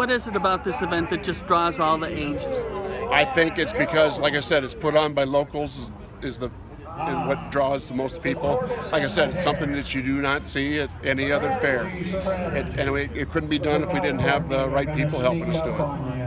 What is it about this event that just draws all the ages? I think it's because, like I said, it's put on by locals is, is the is what draws the most people. Like I said, it's something that you do not see at any other fair. It, and it, it couldn't be done if we didn't have the right people helping us do it.